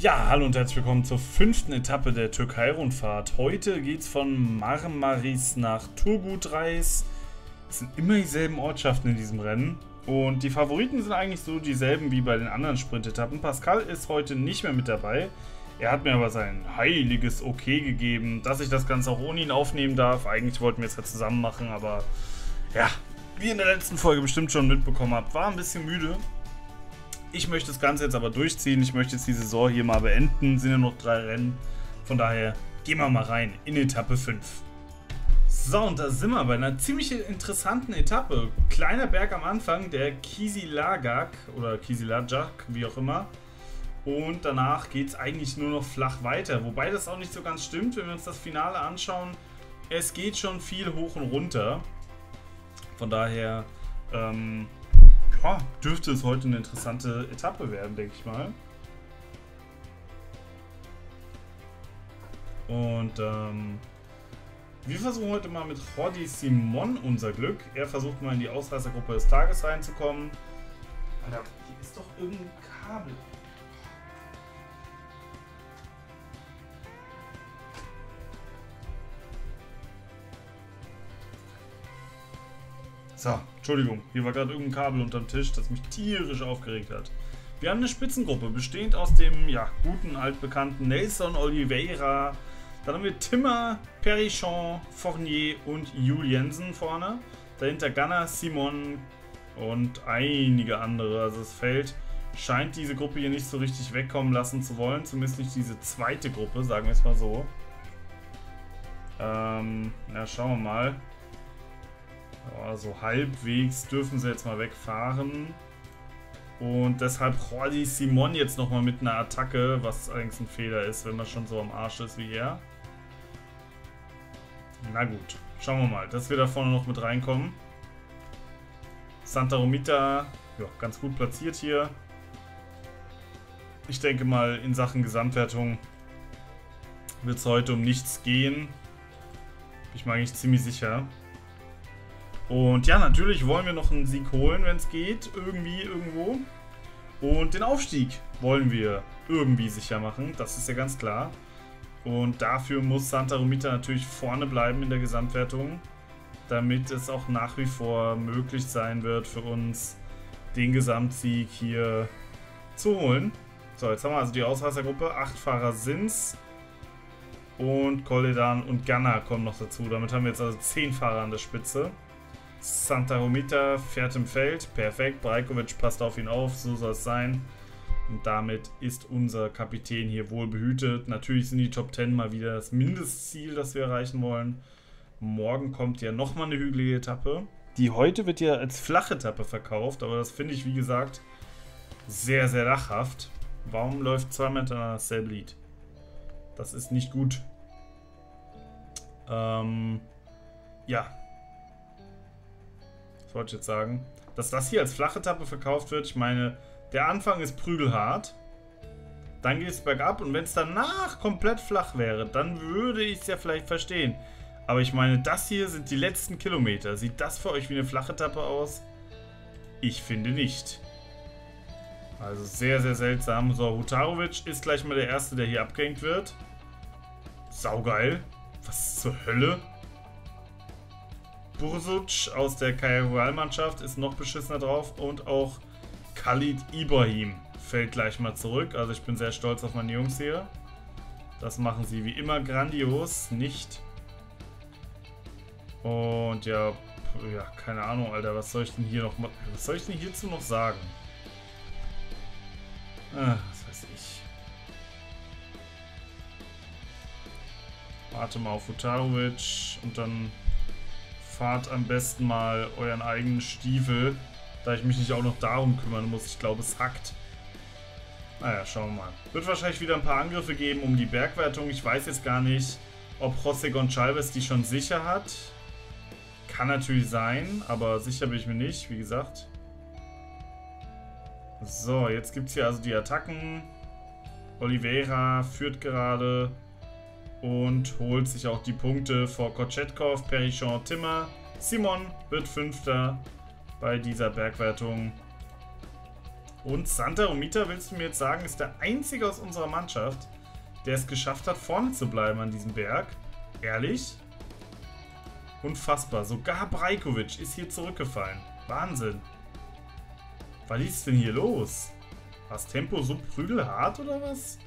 Ja, hallo und herzlich willkommen zur fünften Etappe der Türkei-Rundfahrt. Heute geht es von Marmaris nach Turgut-Reis. Es sind immer dieselben Ortschaften in diesem Rennen. Und die Favoriten sind eigentlich so dieselben wie bei den anderen Sprint-Etappen. Pascal ist heute nicht mehr mit dabei. Er hat mir aber sein heiliges Okay gegeben, dass ich das Ganze auch ohne ihn aufnehmen darf. Eigentlich wollten wir es ja zusammen machen, aber ja, wie in der letzten Folge bestimmt schon mitbekommen habt, war ein bisschen müde. Ich möchte das Ganze jetzt aber durchziehen. Ich möchte jetzt die Saison hier mal beenden. Sind ja noch drei Rennen. Von daher gehen wir mal rein in Etappe 5. So, und da sind wir bei einer ziemlich interessanten Etappe. Kleiner Berg am Anfang, der Kisilagak oder Kisilajak, wie auch immer. Und danach geht es eigentlich nur noch flach weiter. Wobei das auch nicht so ganz stimmt, wenn wir uns das Finale anschauen. Es geht schon viel hoch und runter. Von daher ähm, ja, dürfte es heute eine interessante Etappe werden, denke ich mal. Und ähm, wir versuchen heute mal mit Jordi Simon unser Glück. Er versucht mal in die Ausreißergruppe des Tages reinzukommen. Alter, hier ist doch irgendein Kabel. So, Entschuldigung, hier war gerade irgendein Kabel unterm Tisch, das mich tierisch aufgeregt hat. Wir haben eine Spitzengruppe, bestehend aus dem ja, guten, altbekannten Nelson Oliveira. Dann haben wir Timmer, Perichon, Fournier und Juliensen vorne. Dahinter Gunnar, Simon und einige andere. Also das Feld scheint diese Gruppe hier nicht so richtig wegkommen lassen zu wollen. Zumindest nicht diese zweite Gruppe, sagen wir es mal so. Ähm, ja, schauen wir mal. Ja, so halbwegs dürfen sie jetzt mal wegfahren. Und deshalb Jordi Simon jetzt nochmal mit einer Attacke, was eigentlich ein Fehler ist, wenn man schon so am Arsch ist wie er. Na gut, schauen wir mal, dass wir da vorne noch mit reinkommen. Santa Romita, ja, ganz gut platziert hier. Ich denke mal, in Sachen Gesamtwertung wird es heute um nichts gehen. Bin ich mir eigentlich ziemlich sicher. Und ja, natürlich wollen wir noch einen Sieg holen, wenn es geht. Irgendwie, irgendwo. Und den Aufstieg wollen wir irgendwie sicher machen. Das ist ja ganz klar. Und dafür muss Santa Romita natürlich vorne bleiben in der Gesamtwertung. Damit es auch nach wie vor möglich sein wird für uns, den Gesamtsieg hier zu holen. So, jetzt haben wir also die Ausreißergruppe. Acht Fahrer sind's. Und Koledan und Ganna kommen noch dazu. Damit haben wir jetzt also zehn Fahrer an der Spitze. Santa Romita fährt im Feld. Perfekt. Brajkovic passt auf ihn auf. So soll es sein. Und damit ist unser Kapitän hier wohl behütet. Natürlich sind die Top 10 mal wieder das Mindestziel, das wir erreichen wollen. Morgen kommt ja nochmal eine hügelige Etappe. Die heute wird ja als flache Etappe verkauft, aber das finde ich, wie gesagt, sehr, sehr lachhaft. Warum läuft zweimal hintereinander dasselbe Lied? Das ist nicht gut. Ähm, ja, was wollte ich jetzt sagen? Dass das hier als flache Etappe verkauft wird, ich meine, der Anfang ist prügelhart. Dann geht es bergab und wenn es danach komplett flach wäre, dann würde ich es ja vielleicht verstehen. Aber ich meine, das hier sind die letzten Kilometer. Sieht das für euch wie eine flache Etappe aus? Ich finde nicht. Also sehr, sehr seltsam. So, Hutarovic ist gleich mal der Erste, der hier abgehängt wird. Saugeil. Was zur Hölle? Bursuc aus der Kajal-Mannschaft ist noch beschissener drauf und auch Khalid Ibrahim fällt gleich mal zurück. Also ich bin sehr stolz auf meine Jungs hier. Das machen sie wie immer grandios, nicht. Und ja, ja, keine Ahnung, Alter, was soll ich denn hier noch was soll ich denn hierzu noch sagen? Ah, was weiß ich. Warte mal auf Utarovic und dann fahrt am besten mal euren eigenen Stiefel, da ich mich nicht auch noch darum kümmern muss. Ich glaube, es hackt. Naja, schauen wir mal. Wird wahrscheinlich wieder ein paar Angriffe geben um die Bergwertung. Ich weiß jetzt gar nicht, ob José Gonçalves die schon sicher hat. Kann natürlich sein, aber sicher bin ich mir nicht, wie gesagt. So, jetzt gibt es hier also die Attacken. Oliveira führt gerade und holt sich auch die Punkte vor Kochetkov, Perichon, Timmer. Simon wird Fünfter bei dieser Bergwertung. Und Santa Romita, willst du mir jetzt sagen, ist der einzige aus unserer Mannschaft, der es geschafft hat, vorne zu bleiben an diesem Berg? Ehrlich? Unfassbar. Sogar Brajkovic ist hier zurückgefallen. Wahnsinn. Was ist denn hier los? War das Tempo so prügelhart oder was?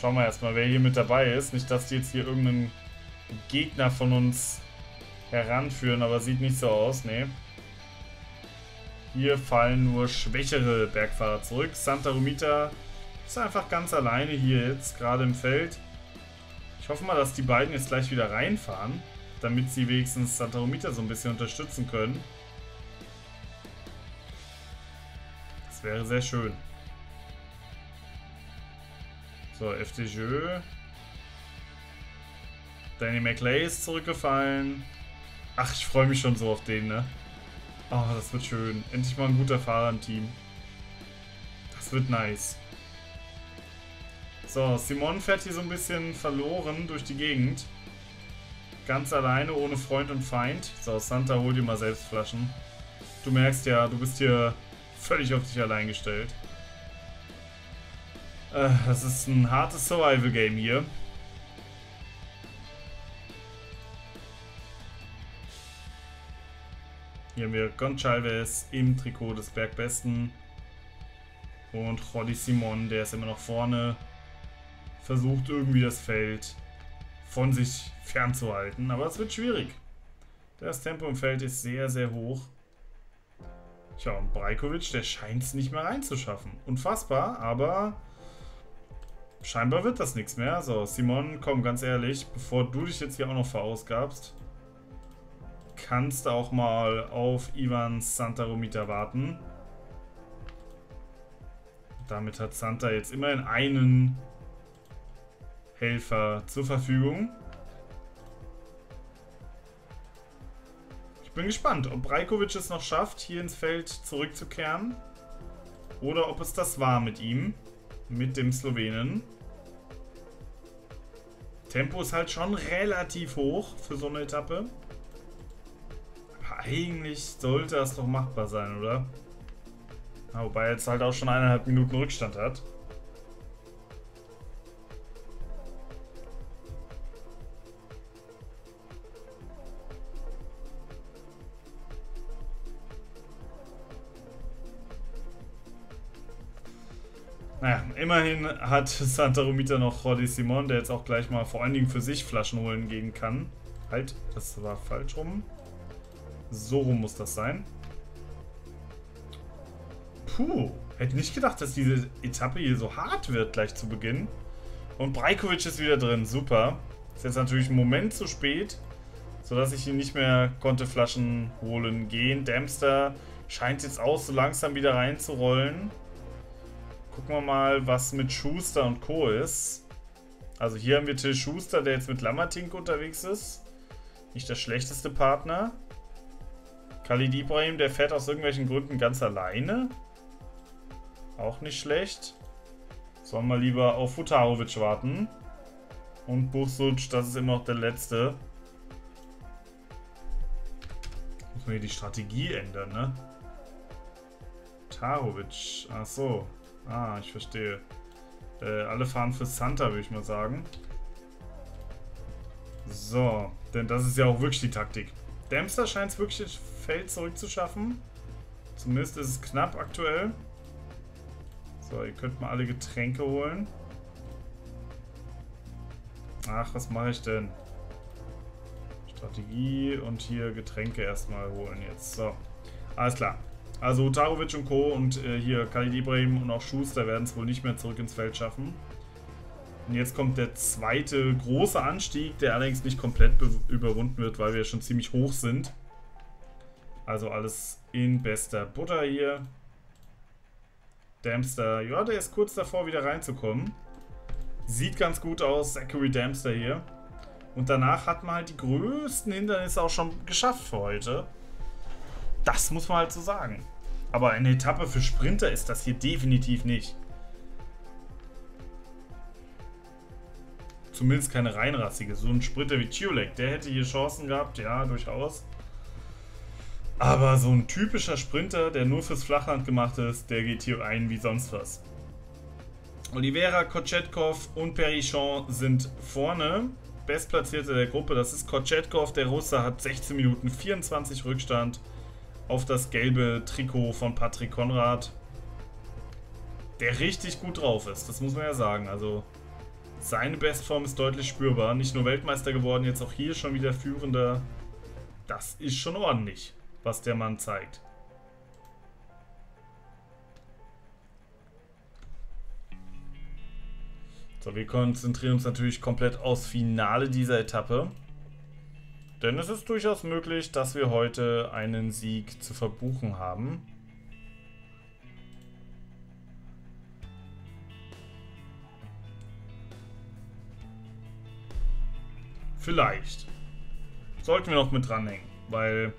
Schauen wir erstmal, wer hier mit dabei ist. Nicht, dass die jetzt hier irgendeinen Gegner von uns heranführen, aber sieht nicht so aus, ne. Hier fallen nur schwächere Bergfahrer zurück. Santa Romita ist einfach ganz alleine hier jetzt, gerade im Feld. Ich hoffe mal, dass die beiden jetzt gleich wieder reinfahren, damit sie wenigstens Santa Romita so ein bisschen unterstützen können. Das wäre sehr schön. So, FDJ. Danny McLay ist zurückgefallen. Ach, ich freue mich schon so auf den, ne? Oh, das wird schön. Endlich mal ein guter Fahrer im Team. Das wird nice. So, Simon fährt hier so ein bisschen verloren durch die Gegend. Ganz alleine, ohne Freund und Feind. So, Santa, hol dir mal selbst Flaschen. Du merkst ja, du bist hier völlig auf dich allein gestellt. Äh, das ist ein hartes Survival-Game hier. Hier haben wir Goncalves im Trikot des Bergbesten. Und Roddy Simon, der ist immer noch vorne. Versucht irgendwie das Feld von sich fernzuhalten. Aber es wird schwierig. Das Tempo im Feld ist sehr, sehr hoch. Tja, und Brajkovic, der scheint es nicht mehr reinzuschaffen. Unfassbar, aber scheinbar wird das nichts mehr. So, Simon, komm, ganz ehrlich, bevor du dich jetzt hier auch noch verausgabst, kannst du auch mal auf Ivan Santa Romita warten. Damit hat Santa jetzt immerhin einen Helfer zur Verfügung. Ich bin gespannt, ob Brajkovic es noch schafft, hier ins Feld zurückzukehren. Oder ob es das war mit ihm mit dem Slowenen. Tempo ist halt schon relativ hoch für so eine Etappe. Aber eigentlich sollte das doch machbar sein, oder? Wobei er jetzt halt auch schon eineinhalb Minuten Rückstand hat. Naja, immerhin hat Santa Romita noch Roddy Simon, der jetzt auch gleich mal vor allen Dingen für sich Flaschen holen gehen kann. Halt, das war falsch rum. So rum muss das sein. Puh, hätte nicht gedacht, dass diese Etappe hier so hart wird gleich zu Beginn. Und Brajkovic ist wieder drin, super. Ist jetzt natürlich ein Moment zu spät, sodass ich ihn nicht mehr konnte Flaschen holen gehen. Dempster scheint jetzt auch so langsam wieder reinzurollen. Gucken wir mal, was mit Schuster und Co. ist. Also hier haben wir Till Schuster, der jetzt mit Lammertink unterwegs ist. Nicht der schlechteste Partner. Khalid Ibrahim, der fährt aus irgendwelchen Gründen ganz alleine. Auch nicht schlecht. Sollen wir lieber auf Futarovic warten. Und Buchsuc, das ist immer noch der letzte. Muss man hier die Strategie ändern, ne? Tarovic, ach so. Ah, ich verstehe. Äh, alle fahren für Santa, würde ich mal sagen. So, denn das ist ja auch wirklich die Taktik. Dempster scheint es wirklich das Feld zurückzuschaffen. Zumindest ist es knapp aktuell. So, ihr könnt mal alle Getränke holen. Ach, was mache ich denn? Strategie und hier Getränke erstmal holen jetzt. So, alles klar. Also Tarovic und Co. und äh, hier Khalid Ibrahim und auch Schuster werden es wohl nicht mehr zurück ins Feld schaffen. Und jetzt kommt der zweite große Anstieg, der allerdings nicht komplett überwunden wird, weil wir schon ziemlich hoch sind. Also alles in bester Butter hier. Dempster, ja, der ist kurz davor, wieder reinzukommen. Sieht ganz gut aus, Zachary Dempster hier. Und danach hat man halt die größten Hindernisse auch schon geschafft für heute. Das muss man halt so sagen. Aber eine Etappe für Sprinter ist das hier definitiv nicht. zumindest keine reinrassige. So ein Sprinter wie Tulek, der hätte hier Chancen gehabt, ja, durchaus. Aber so ein typischer Sprinter, der nur fürs Flachland gemacht ist, der geht hier ein wie sonst was. Oliveira, Kochetkov und Perichon sind vorne. Bestplatzierte der Gruppe, das ist Kochetkov. Der Russe hat 16 Minuten 24 Rückstand auf das gelbe Trikot von Patrick Konrad. Der richtig gut drauf ist, das muss man ja sagen. Also seine Bestform ist deutlich spürbar. Nicht nur Weltmeister geworden, jetzt auch hier schon wieder führender. Das ist schon ordentlich was der Mann zeigt. So, wir konzentrieren uns natürlich komplett aufs Finale dieser Etappe. Denn es ist durchaus möglich, dass wir heute einen Sieg zu verbuchen haben. Vielleicht. Sollten wir noch mit dranhängen, weil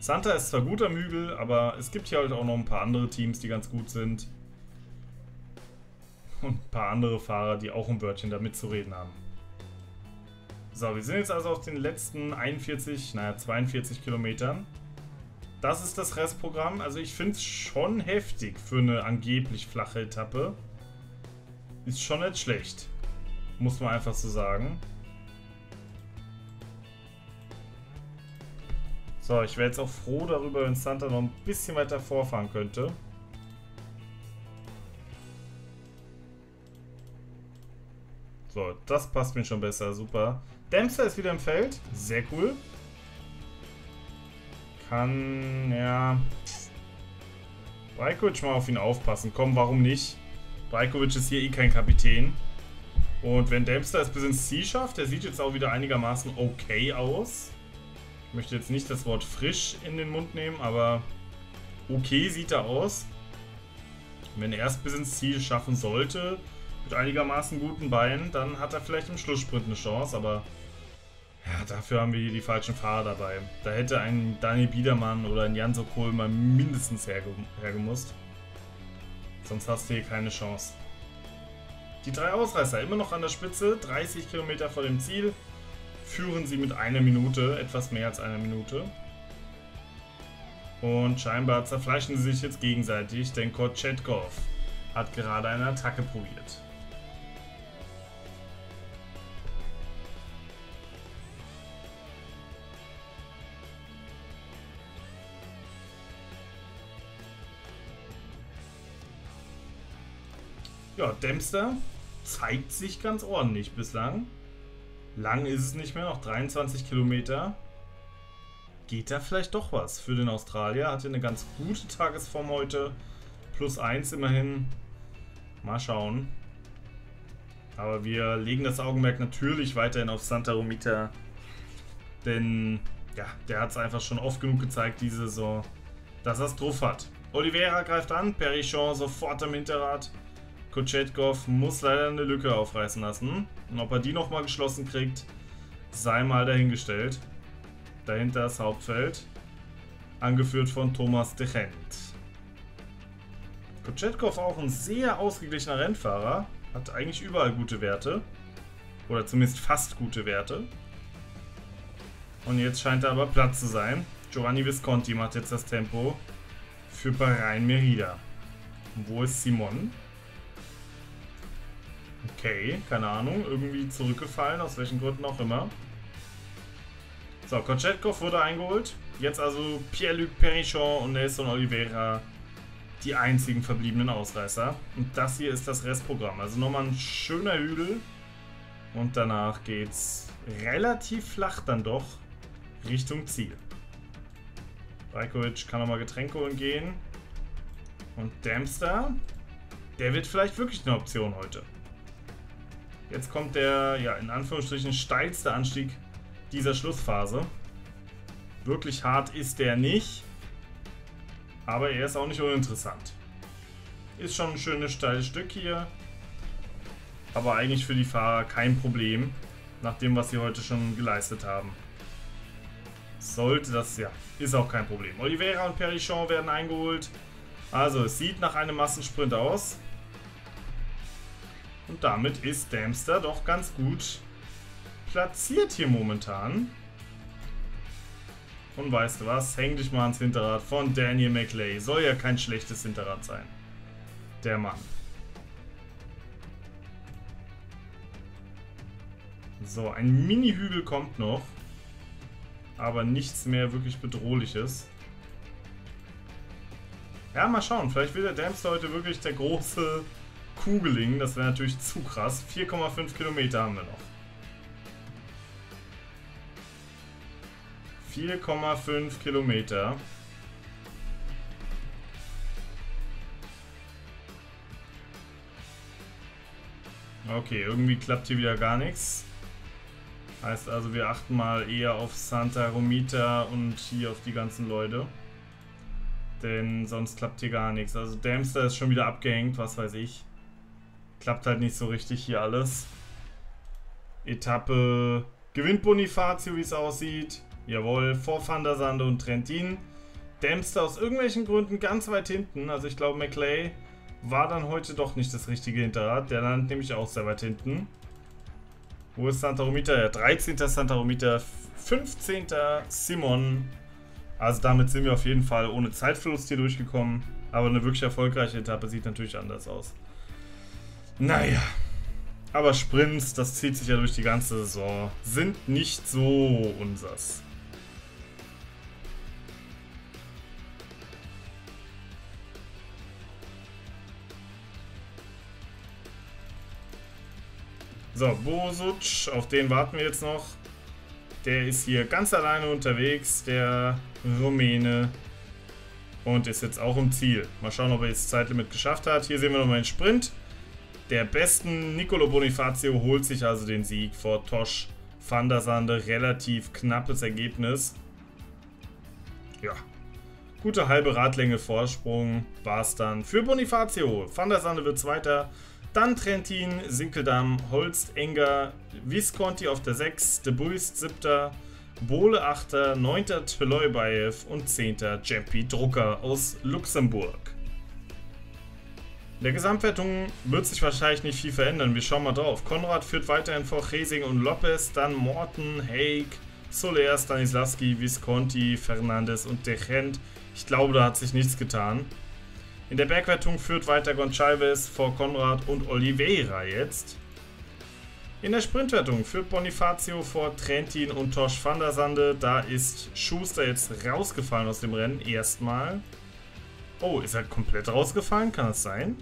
Santa ist zwar gut am Hügel, aber es gibt hier halt auch noch ein paar andere Teams, die ganz gut sind. Und ein paar andere Fahrer, die auch ein Wörtchen da mitzureden haben. So, wir sind jetzt also auf den letzten 41, naja, 42 Kilometern. Das ist das Restprogramm. Also ich finde es schon heftig für eine angeblich flache Etappe. Ist schon nicht schlecht. Muss man einfach so sagen. So, ich wäre jetzt auch froh darüber, wenn Santa noch ein bisschen weiter vorfahren könnte. So, das passt mir schon besser. Super. Dempster ist wieder im Feld. Sehr cool. Kann, ja... Brajkovic mal auf ihn aufpassen. Komm, warum nicht? Brajkovic ist hier eh kein Kapitän. Und wenn Dempster es bis ins Ziel schafft, der sieht jetzt auch wieder einigermaßen okay aus. Ich möchte jetzt nicht das Wort frisch in den Mund nehmen, aber okay sieht er aus. Wenn er es bis ins Ziel schaffen sollte, mit einigermaßen guten Beinen, dann hat er vielleicht im Schlusssprint eine Chance, aber ja, dafür haben wir hier die falschen Fahrer dabei. Da hätte ein Daniel Biedermann oder ein Jan Sokol mal mindestens herge hergemusst. Sonst hast du hier keine Chance. Die drei Ausreißer immer noch an der Spitze, 30 Kilometer vor dem Ziel führen sie mit einer Minute, etwas mehr als einer Minute. Und scheinbar zerfleischen sie sich jetzt gegenseitig, denn Kochetkov hat gerade eine Attacke probiert. Ja, Dempster zeigt sich ganz ordentlich bislang. Lang ist es nicht mehr, noch 23 Kilometer. Geht da vielleicht doch was für den Australier? Hatte eine ganz gute Tagesform heute. Plus 1 immerhin. Mal schauen. Aber wir legen das Augenmerk natürlich weiterhin auf Santa Romita. Denn, ja, der hat es einfach schon oft genug gezeigt diese Saison, dass er es drauf hat. Oliveira greift an, Perichon sofort am Hinterrad. Kochetkov muss leider eine Lücke aufreißen lassen. Und ob er die nochmal geschlossen kriegt, sei mal dahingestellt. Dahinter das Hauptfeld. Angeführt von Thomas de Gent. Kochetkov auch ein sehr ausgeglichener Rennfahrer. Hat eigentlich überall gute Werte. Oder zumindest fast gute Werte. Und jetzt scheint er aber Platz zu sein. Giovanni Visconti macht jetzt das Tempo für Bahrain Merida. Wo ist Simon? Okay, keine Ahnung. Irgendwie zurückgefallen, aus welchen Gründen auch immer. So, Kochetkov wurde eingeholt. Jetzt also Pierre-Luc Perichon und Nelson Oliveira die einzigen verbliebenen Ausreißer. Und das hier ist das Restprogramm. Also nochmal ein schöner Hügel. Und danach geht's relativ flach dann doch Richtung Ziel. Rajkovic kann nochmal Getränke holen gehen. Und Dempster, der wird vielleicht wirklich eine Option heute. Jetzt kommt der, ja, in Anführungsstrichen steilste Anstieg dieser Schlussphase. Wirklich hart ist der nicht. Aber er ist auch nicht uninteressant. Ist schon ein schönes steiles Stück hier. Aber eigentlich für die Fahrer kein Problem. Nach dem, was sie heute schon geleistet haben. Sollte das, ja, ist auch kein Problem. Oliveira und Perichon werden eingeholt. Also, es sieht nach einem Massensprint aus. Und damit ist Damster doch ganz gut platziert hier momentan. Und weißt du was? Häng dich mal ans Hinterrad von Daniel McLay. Soll ja kein schlechtes Hinterrad sein. Der Mann. So, ein Mini-Hügel kommt noch. Aber nichts mehr wirklich Bedrohliches. Ja, mal schauen. Vielleicht wird der Dämster heute wirklich der große Kugeling. Das wäre natürlich zu krass. 4,5 Kilometer haben wir noch. 4,5 Kilometer. Okay, irgendwie klappt hier wieder gar nichts. Heißt also, wir achten mal eher auf Santa Romita und hier auf die ganzen Leute. Denn sonst klappt hier gar nichts. Also Damster ist schon wieder abgehängt, was weiß ich. Klappt halt nicht so richtig hier alles. Etappe gewinnt Bonifacio, wie es aussieht. Jawohl, vor Van der Sande und Trentin. Dempster aus irgendwelchen Gründen ganz weit hinten. Also ich glaube, McLay war dann heute doch nicht das richtige Hinterrad. Der landet nämlich auch sehr weit hinten. Wo ist Santa Romita? Ja, 13. Santa Romita, 15. Simon. Also damit sind wir auf jeden Fall ohne Zeitverlust hier durchgekommen. Aber eine wirklich erfolgreiche Etappe sieht natürlich anders aus. Naja. Aber Sprints, das zieht sich ja durch die ganze Saison, sind nicht so unsers. So, Bosuc, auf den warten wir jetzt noch. Der ist hier ganz alleine unterwegs, der Rumäne. Und ist jetzt auch im Ziel. Mal schauen, ob er jetzt Zeitlimit geschafft hat. Hier sehen wir nochmal den Sprint. Der besten Nicolo Bonifacio holt sich also den Sieg vor Tosch van der Sande. Relativ knappes Ergebnis. Ja. Gute halbe Radlänge Vorsprung war es dann für Bonifacio. Van der Sande wird Zweiter. Dann Trentin, Sinkeldam, Holst, Enger, Visconti auf der 6, De Buist 7. Bohle 8., 9. Tolojbaev und 10. Jempi Drucker aus Luxemburg. In der Gesamtwertung wird sich wahrscheinlich nicht viel verändern. Wir schauen mal drauf. Konrad führt weiterhin vor Chesing und Lopez, dann Morten, Haig, Soler, Stanislavski, Visconti, Fernandes und Dechent. Ich glaube, da hat sich nichts getan. In der Bergwertung führt weiter Gonçalves vor Konrad und Oliveira jetzt. In der Sprintwertung führt Bonifacio vor Trentin und Tosh van der Sande. Da ist Schuster jetzt rausgefallen aus dem Rennen. Erstmal. Oh, ist er komplett rausgefallen? Kann das sein?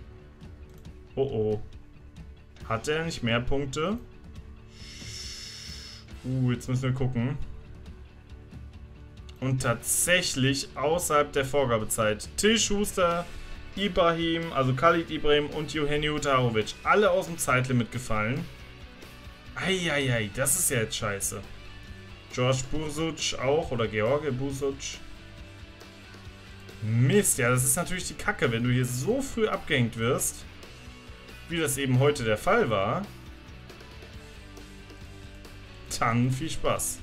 Oh oh. Hat er nicht mehr Punkte? Uh, jetzt müssen wir gucken. Und tatsächlich außerhalb der Vorgabezeit. Till Schuster Ibrahim, also Khalid Ibrahim und Eugenio Utarovic, alle aus dem Zeitlimit gefallen. Eieiei, das ist ja jetzt scheiße. George Busuc auch, oder George Busuc. Mist, ja, das ist natürlich die Kacke, wenn du hier so früh abgehängt wirst, wie das eben heute der Fall war. Dann viel Spaß.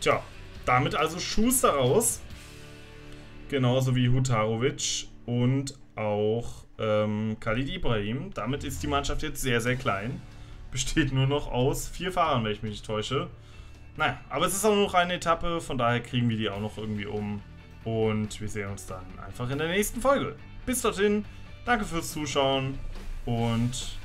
Tja, damit also Schuster raus. Genauso wie Hutarovic und auch ähm, Khalid Ibrahim. Damit ist die Mannschaft jetzt sehr, sehr klein. Besteht nur noch aus vier Fahrern, wenn ich mich nicht täusche. Naja, aber es ist auch noch eine Etappe, von daher kriegen wir die auch noch irgendwie um. Und wir sehen uns dann einfach in der nächsten Folge. Bis dorthin, danke fürs Zuschauen und